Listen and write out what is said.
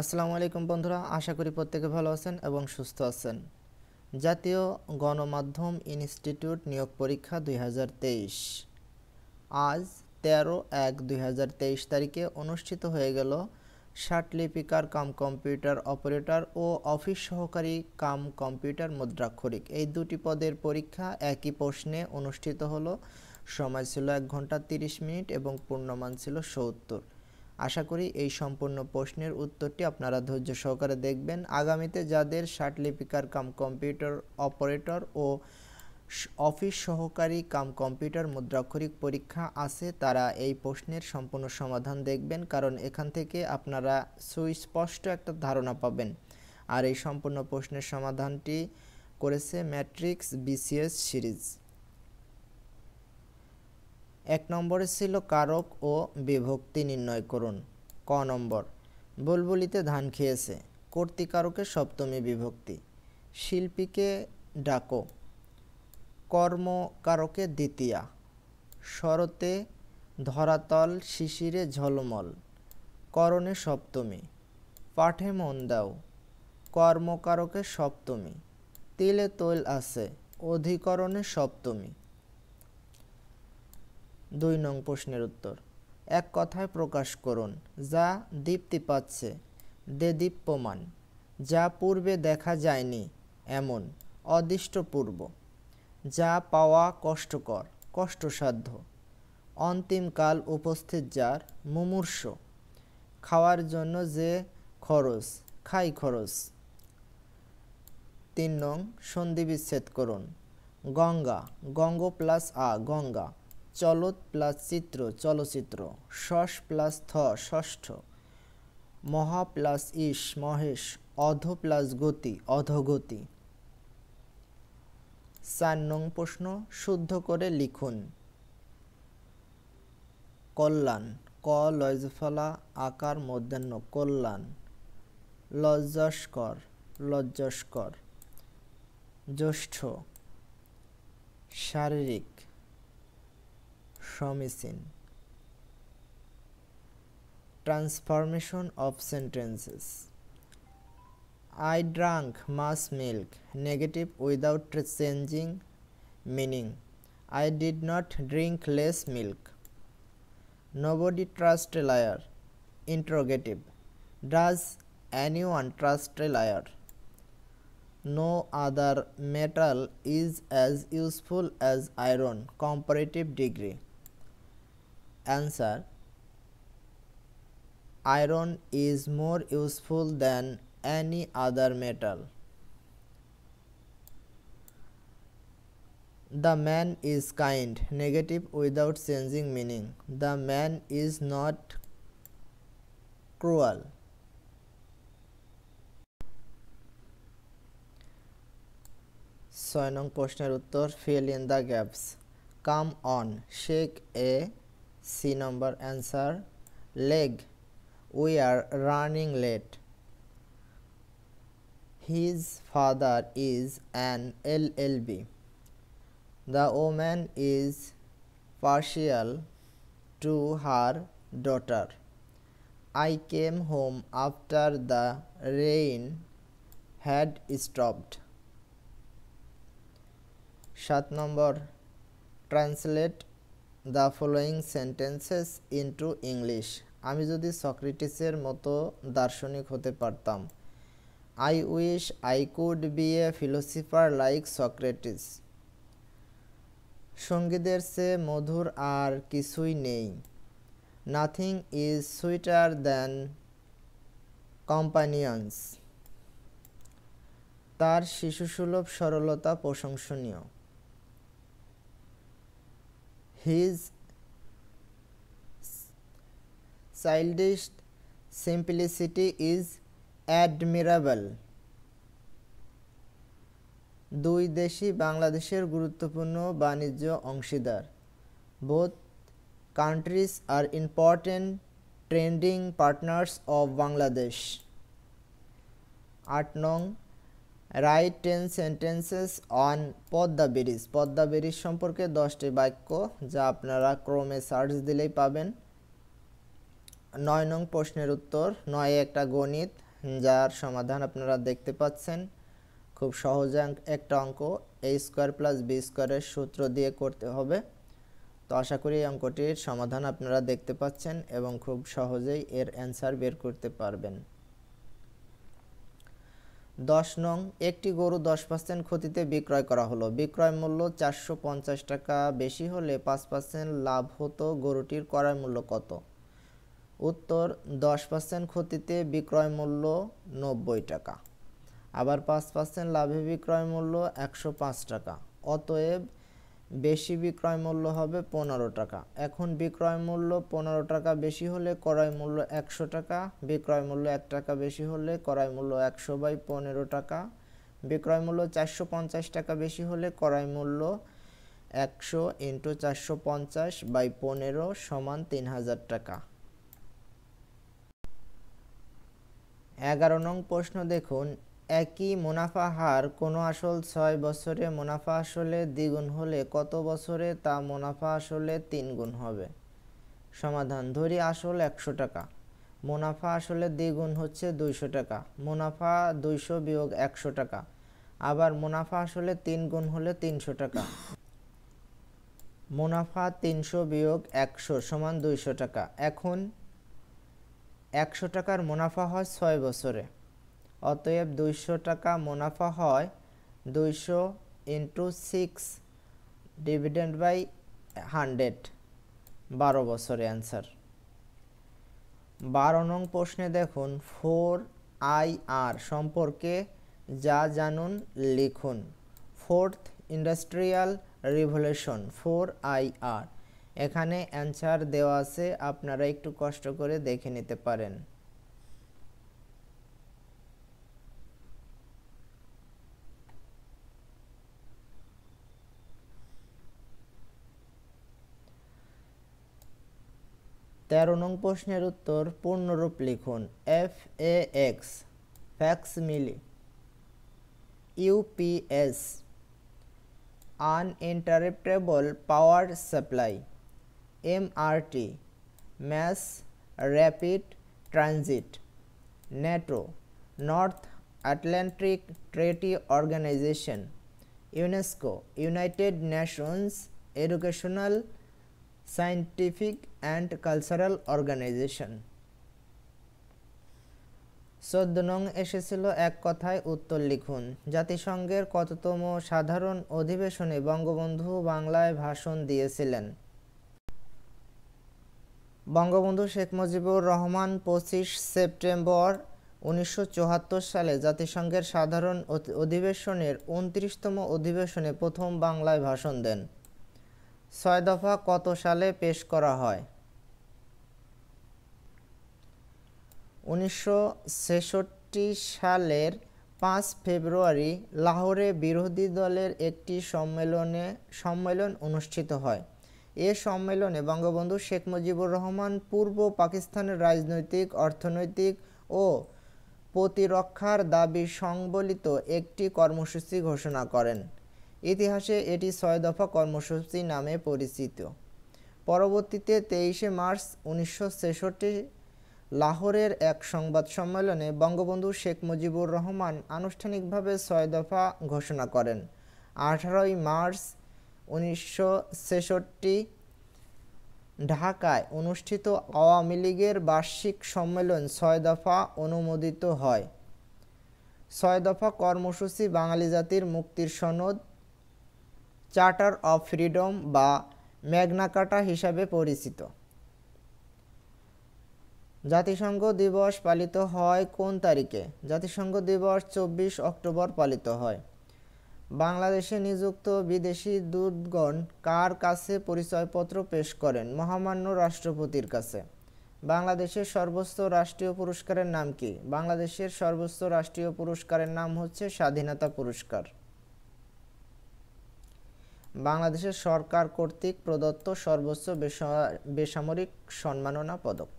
আসসালামু আলাইকুম বন্ধুরা, আশা করি প্রত্যেকে ভালো আছেন এবং সুস্থ আছেন। জাতীয় গণমাধ্যম ইনস্টিটিউট নিয়োগ পরীক্ষা দুই হাজার তেইশ। আজ তেরো এক দুই তারিখে অনুষ্ঠিত হয়ে গেল লিপিকার কাম কম্পিউটার অপারেটর ও অফিস সহকারী কাম কম্পিউটার মুদ্রাক্ষরিক। এই দুটি পদের পরীক্ষা একই প্রশ্নে অনুষ্ঠিত হলো। সময় ছিল এক ঘণ্টা তিরিশ মিনিট এবং পূর্ণমান ছিল সত্তর। আশা করি এই সম্পূর্ণ প্রশ্নের উত্তরটি আপনারা ধৈর্য সহকারে দেখবেন। আগামীতে যাদের লিপিকার কাম কম্পিউটার অপারেটর ও অফিস সহকারী কাম কম্পিউটার মুদ্রাক্ষরিক পরীক্ষা আছে, তারা এই প্রশ্নের সম্পূর্ণ সমাধান দেখবেন, কারণ এখান থেকে আপনারা সুস্পষ্ট একটা ধারণা পাবেন। আর এই সম্পূর্ণ প্রশ্নের সমাধানটি করেছে ম্যাট্রিক্স বিসিএস সিরিজ। এক নম্বরে ছিল কারক ও বিভক্তি নির্ণয় করুন। ক নম্বর, বুলবুলিতে ধান খেয়েছে, কর্তিকারকে সপ্তমী বিভক্তি, শিল্পীকে ডাকো, কর্মকারকে দ্বিতীয়া, শরতে ধরাতল শিশিরে ঝলমল, করণে সপ্তমী, পাঠে মন দাও, কর্মকারকে সপ্তমী, তিলে তৈল আছে, অধিকরণে সপ্তমী দুই নং প্রশ্নের উত্তর। এক কথায় প্রকাশ করুন, যা দীপ্তি পাচ্ছে, দে দীপ্যমান, যা পূর্বে দেখা যায়নি, এমন অদৃষ্টপূর্ব যা পাওয়া কষ্টকর, কষ্টসাধ্য। অন্তিমকাল উপস্থিত যার মুমূর্ষ। খাওয়ার জন্য যে খরচ, খাই খরচ। তিন নং সন্ধি বিচ্ছেদ করুন, গঙ্গা, গঙ্গ প্লাস আ, গঙ্গা। চলত প্লাস চিত্র চলচ্চিত্র ষষ প্লাস থ, ষষ্ঠ। মহা প্লাস ইস, মহেশ। অধ প্লাস গতি, অধগতি। চার নং প্রশ্ন, শুদ্ধ করে লিখুন। কল্যাণ, ক লজফলা আকার, মধ্যাহ্ন। কল্যাণ, লজ্জস্কর লজ্জস্কর। জ্যৈষ্ঠ, শারীরিক। সমীচীন transformation of sentences I drank much milk negative without changing meaning I did not drink less milk nobody trust a liar interrogative does anyone trust a liar no other metal is as useful as iron comparative degree Answer Iron is more useful than any other metal. The man is kind, negative without changing meaning. The man is not cruel. ছয় নং প্রশ্নের উত্তর fill in the gaps come on shake a C number answer leg we are running late his father is an LLB the woman is partial to her daughter I came home after the rain had stopped সাত নম্বর translate The following sentences into English আমি যদি সক্রেটিসের মতো দার্শনিক হতে পারতাম। I wish I could be a philosopher like Socrates সঙ্গীদের সে মধুর আর কিছুই নেই। Nothing is sweeter than companions তার শিশুসুলভ সরলতা প্রশংসনীয়। his childish simplicity is admirable দুই দেশই বাংলাদেশের গুরুত্বপূর্ণ বাণিজ্য অংশীদার both countries are important trending partners of Bangladesh আট নং write ten sentences on Padma bridge Padma bridge সম্পর্কে দশটি বাক্য যা আপনারা ক্রমে সার্চ দিলেই পাবেন। নয় নং প্রশ্নের উত্তর, নয় একটা গণিত, যার সমাধান আপনারা দেখতে পাচ্ছেন। খুব সহজে একটা অঙ্ক এ স্কোয়ার প্লাস বি স্কোয়ারের সূত্র দিয়ে করতে হবে। তো আশা করি এই অঙ্কটির সমাধান আপনারা দেখতে পাচ্ছেন এবং খুব সহজেই এর অ্যান্সার বের করতে পারবেন। দশ নং, একটি গরু দশ পার্সেন্ট ক্ষতিতে বিক্রয় করা হলো। বিক্রয় মূল্য চারশো পঞ্চাশ টাকা, বেশি হলে পাঁচ পার্সেন্ট লাভ হতো গরুটির ক্রয় মূল্য কত? উত্তর, দশ পার্সেন্ট ক্ষতিতে বিক্রয় মূল্য নব্বই টাকা। আবার পাঁচ পার্সেন্ট লাভে বিক্রয় মূল্য একশো পাঁচ টাকা। অতএব বেশি বিক্রয় মূল্য হবে পনেরো টাকা। এখন বিক্রয় মূল্য পনেরো টাকা বেশি হলে ক্রয় মূল্য একশো টাকা, বিক্রয় মূল্য এক টাকা বেশি হলে ক্রয় মূল্য একশো বাই পনেরো টাকা, বিক্রয় মূল্য চারশো পঞ্চাশ টাকা বেশি হলে ক্রয় মূল্য একশো ইন্টু চারশো পঞ্চাশ বাই পনেরো সমান তিন হাজার টাকা। এগারো নং প্রশ্ন দেখুন একই মুনাফা হার, কোনো আসল ছয় বছরে মুনাফা আসলে দ্বিগুণ হলে কত বছরে তা মুনাফা আসলে তিন গুণ হবে? সমাধান, ধরি আসল একশো টাকা। মুনাফা আসলে দ্বিগুণ হচ্ছে দুইশো টাকা। মুনাফা দুইশো বিয়োগ একশো টাকা। আবার মুনাফা আসলে তিন গুণ হলে তিনশো টাকা। মুনাফা তিনশো বিয়োগ একশো সমান দুইশো টাকা। এখন একশো টাকার মুনাফা হয় ছয় বছরে। অতএব দুইশো টাকা মুনাফা হয় দুইশো into six dividend by hundred বারো বছরে অ্যান্সার বারো নং প্রশ্নে দেখুন ফোর আই আর সম্পর্কে যা জানুন, লিখুন। Fourth industrial revolution four I R এখানে অ্যান্সার দেওয়া আছে, আপনারা একটু কষ্ট করে দেখে নিতে পারেন। তেরো নং প্রশ্নের উত্তর পূর্ণরূপ লিখুন F A X fax milli UPS uninterruptible power supply MRT mass rapid transit NATO North Atlantic Treaty Organization UNESCO United Nations Educational Scientific and Cultural Organization চোদ্দ নং এসেছিল এক কথায় উত্তর লিখুন। জাতিসংঘের কততম সাধারণ অধিবেশনে বঙ্গবন্ধু বাংলায় ভাষণ দিয়েছিলেন। বঙ্গবন্ধু শেখ মুজিবুর রহমান পঁচিশ সেপ্টেম্বর উনিশশো চুয়াত্তর সালে জাতিসংঘের সাধারণ অধিবেশনের উনত্রিশতম অধিবেশনে প্রথম বাংলায় ভাষণ দেন। ছয় দফা কত সালে পেশ করা হয়? উনিশশো ছেষট্টি সালের পাঁচ ফেব্রুয়ারি লাহোরে বিরোধী দলের একটি সম্মেলনে সম্মেলন অনুষ্ঠিত হয়। এ সম্মেলনে বঙ্গবন্ধু শেখ মুজিবুর রহমান পূর্ব পাকিস্তানের রাজনৈতিক, অর্থনৈতিক ও প্রতিরক্ষার দাবি সংবলিত একটি কর্মসূচি ঘোষণা করেন। ইতিহাসে এটি ছয় দফা কর্মসূচি নামে পরিচিত। পরবর্তীতে তেইশে মার্চ উনিশশো ছেষট্টি লাহোরের এক সংবাদ সম্মেলনে বঙ্গবন্ধু শেখ মুজিবুর রহমান আনুষ্ঠানিকভাবে ছয় দফা ঘোষণা করেন। আঠারোই মার্চ উনিশশো ছেষট্টি ঢাকায় অনুষ্ঠিত আওয়ামী লীগের বার্ষিক সম্মেলন ছয় দফা অনুমোদিত হয়। ছয় দফা কর্মসূচি বাঙালি জাতির মুক্তির সনদ চার্টার অফ ফ্রিডম বা ম্যাগনাকাটা হিসাবে পরিচিত। জাতিসংঘ দিবস পালিত হয় কোন তারিখে? জাতিসংঘ দিবস চব্বিশ অক্টোবর পালিত হয়। বাংলাদেশে নিযুক্ত বিদেশি দূতগণ কার কাছে পরিচয়পত্র পেশ করেন? মহামান্য রাষ্ট্রপতির কাছে। বাংলাদেশের সর্বোচ্চ রাষ্ট্রীয় পুরস্কারের নাম কি? বাংলাদেশের সর্বোচ্চ রাষ্ট্রীয় পুরস্কারের নাম হচ্ছে স্বাধীনতা পুরস্কার। বাংলাদেশের সরকার কর্তৃক প্রদত্ত সর্বোচ্চ বেসামরিক সম্মাননা পদক।